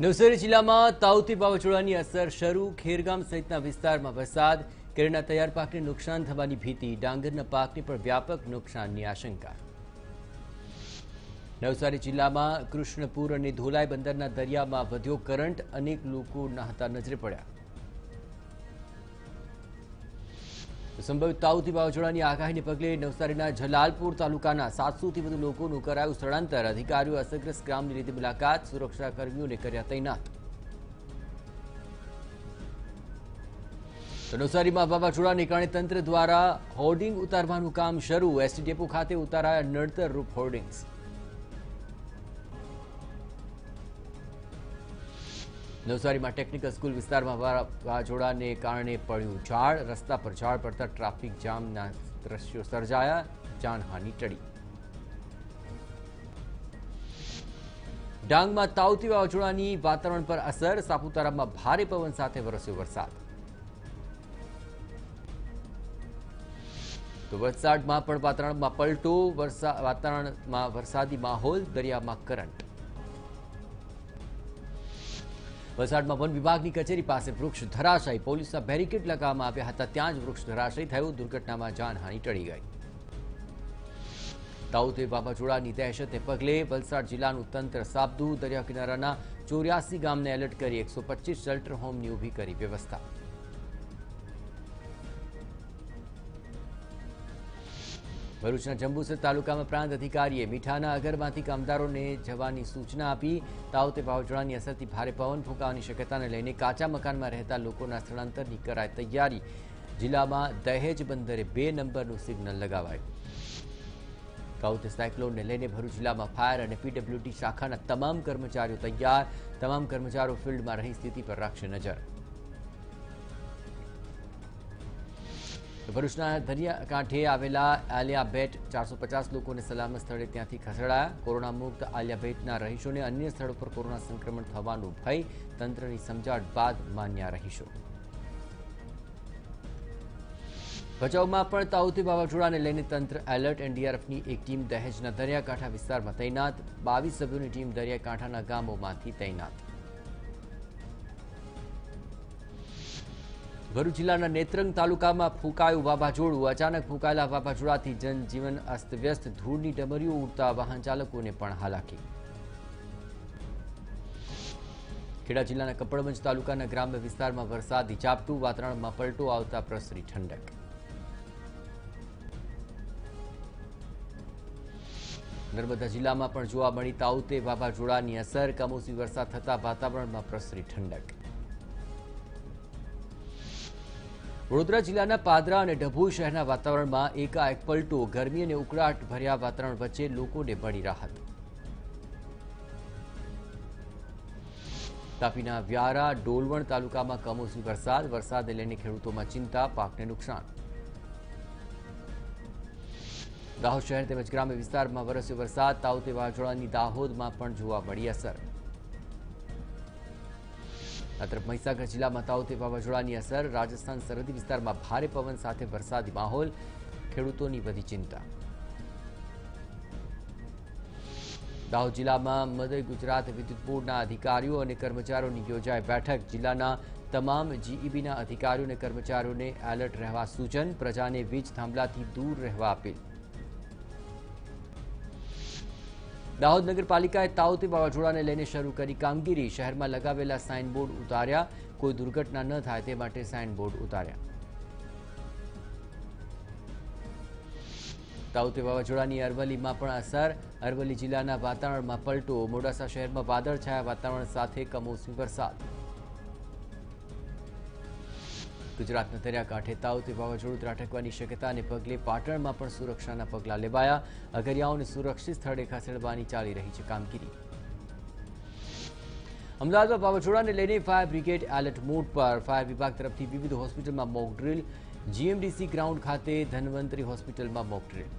નવસારી જિલ્લામાં તાઉતી વાવાઝોડાની અસર શરૂ, ખેરગામ સહિતના વિસ્તારમાં વરસાદ કેળના તૈયાર પાકને નુકસાન થવાની ભીતિ, ડાંગરના પાકને પણ વ્યાપક નુકસાનની આશંકા. નવસારી જિલ્લામાં કૃષ્ણપુર અને ધોલાઈ બંદરના દરિયામાં વધ્યો કરંટ, અનેક લોકો નાહતા નજરે પડ્યા. સંભવિત તાઉથી વાવાઝોડાની આગાહીને પગલે નવસારીના જલાલપુર તાલુકાના સાતસોથી વધુ લોકોનું કરાયું સ્થળાંતર. અધિકારીઓ અસરગ્રસ્ત ગ્રામની લીધી મુલાકાત સુરક્ષા કર્મીઓને કર્યા તૈનાત. નવસારીમાં વાવાઝોડાને કારણે તંત્ર દ્વારા હોર્ડિંગ ઉતારવાનું કામ શરૂ. એસટી ડેપો ખાતે ઉતારાયા નડતર રૂપ હોર્ડિંગ્સ. નવસારીમાં ટેકનિકલ સ્કૂલ વિસ્તારમાં વાવાઝોડાને કારણે પડ્યું ઝાડ. રસ્તા પર ઝાડ પડતા ટ્રાફિક જામના દ્રશ્યો સર્જાયા. જાનહાની ટળી. ડાંગમાં તાવતી વાવાઝોડાની વાતાવરણ પર અસર. સાપુતારામાં ભારે પવન સાથે વરસ્યો વરસાદ. તો વલસાડમાં પણ વાતાવરણમાં પલટો. વાતાવરણમાં વરસાદી માહોલ. દરિયામાં કરંટ. વલસાડમાં વન વિભાગની કચેરી પાસે વૃક્ષ ધરાશાયી. પોલીસના બેરિકેડ લગાવવામાં આવ્યા હતા. ત્યાં જ વૃક્ષ ધરાશાયી થયું. દુર્ઘટનામાં જાનહાની ટળી ગઈ. તાઉતે વાવાઝોડાની દહેશતને પગલે વલસાડ જિલ્લાનું તંત્ર સાબદુ. દરિયા કિનારાના ચોર્યાસી ગામને એલર્ટ કરી એકસો શેલ્ટર હોમની ઊભી કરી વ્યવસ્થા. ભરૂચના જંબુસર તાલુકામાં પ્રાંત અધિકારીએ મીઠાના અગરમાંથી કામદારોને જવાની સૂચના આપી. તાવતે વાવાઝોડાની અસરથી ભારે પવન ફૂંકાવાની શક્યતાને લઈને કાચા મકાનમાં રહેતા લોકોના સ્થળાંતરની કરાય તૈયારી. જિલ્લામાં દહેજ બંદરે બે નંબરનું સિગ્નલ લગાવાયું. તાઉતે સાયક્લોનને લઈને ભરૂચ જિલ્લામાં ફાયર અને પીડબ્લ્યુડી શાખાના તમામ કર્મચારીઓ તૈયાર. તમામ કર્મચારીઓ ફિલ્ડમાં રહી સ્થિતિ પર રાખશે નજર. ભરૂચના દરિયાકાંઠે આવેલા આલિયા બેટ ચારસો પચાસ લોકોને સલામત સ્થળે ત્યાંથી ખસેડાયા. કોરોના મુક્ત આલિયા બેટના રહીશોને અન્ય સ્થળો પર કોરોના સંક્રમણ થવાનું ભય તંત્રની સમજાટ બાદ માન્યા રહીશો. ભચાઉમાં પણ તાઉતી વાવાઝોડાને લઈને તંત્ર એલર્ટ. એનડીઆરએફની એક ટીમ દહેજના દરિયાકાંઠા વિસ્તારમાં તૈનાત. બાવીસ સભ્યોની ટીમ દરિયાકાંઠાના ગામોમાંથી તૈનાત. ભરૂચ જિલ્લાના નેત્રંગ તાલુકામાં ફૂંકાયું વાવાઝોડું. અચાનક ફૂંકાયેલા વાવાઝોડાથી જનજીવન અસ્તવ્યસ્ત. ધૂળની ડમરીઓ ઉડતા વાહન ચાલકોને પણ હાલાકી. ખેડા જિલ્લાના કપડવંજ તાલુકાના ગ્રામ્ય વિસ્તારમાં વરસાદી ઝાપટું, વાતાવરણમાં પલટો આવતા પ્રસરી ઠંડક. નર્મદા જિલ્લામાં પણ જોવા મળી તાઉતે વાવાઝોડાની અસર. કમોસમી વરસાદ થતા વાતાવરણમાં પ્રસરી ઠંડક. વડોદરા જિલ્લાના પાદરા અને ડભોઈ શહેરના વાતાવરણમાં એકાએક પલટો, ગરમી અને ઉકળાટ ભર્યા વાતાવરણ વચ્ચે લોકોને મળી રાહત. તાપીના વ્યારા, ડોલવણ તાલુકામાં કમોસમી વરસાદ, વરસાદને લઈને ખેડૂતોમાં ચિંતા, પાકને નુકસાન. દાહોદ શહેર તેમજ ગ્રામ્ય વિસ્તારમાં વરસ્યો વરસાદ, તાઉતે વાવાઝોડાની દાહોદમાં પણ જોવા મળી અસર. આ તરફ મહીસાગર જિલ્લામાં તાઉતે વાવાઝોડાની અસર, રાજસ્થાન સરહદી વિસ્તારમાં ભારે પવન સાથે વરસાદી માહોલ, ખેડૂતોની વધી ચિંતા. દાહોદ જિલ્લામાં મધ્ય ગુજરાત વિદ્યુત બોર્ડના અધિકારીઓ અને કર્મચારીઓની યોજાઈ બેઠક. જિલ્લાના તમામ જીઈબીના અધિકારીઓ અને કર્મચારીઓને એલર્ટ રહેવા સૂચન. પ્રજાને વીજ થાંભલાથી દૂર રહેવા અપીલ. દાહોદ નગરપાલિકાએ તાઉતી વાવાઝોડાને લઈને શરૂ કરી કામગીરી. શહેરમાં લગાવેલા સાઇનબોર્ડ ઉતાર્યા. કોઈ દુર્ઘટના ન થાય તે માટે સાઇનબોર્ડ ઉતાર્યા. તાઉતી વાવાઝોડાની અરવલ્લીમાં પણ અસર. અરવલ્લી જિલ્લાના વાતાવરણમાં પલટો. મોડાસા શહેરમાં વાદળછાયા વાતાવરણ સાથે કમોસમી વરસાદ. ગુજરાતના દરિયાકાંઠે તાવતી વાવાઝોડું ત્રાટકવાની શક્યતાને પગલે પાટણમાં પણ સુરક્ષાના પગલાં લેવાયા. અગરિયાઓને સુરક્ષિત સ્થળે ખસેડવાની ચાલી રહી છે કામગીરી. અમદાવાદમાં વાવાઝોડાને લઈને ફાયર બ્રિગેડ એલર્ટ મોડ પર ફાયર વિભાગ તરફથી વિવિધ હોસ્પિટલમાં મોક ડ્રીલ, જીએમડીસી ગ્રાઉન્ડ ખાતે ધન્વંતરી હોસ્પિટલમાં મોક ડ્રીલ.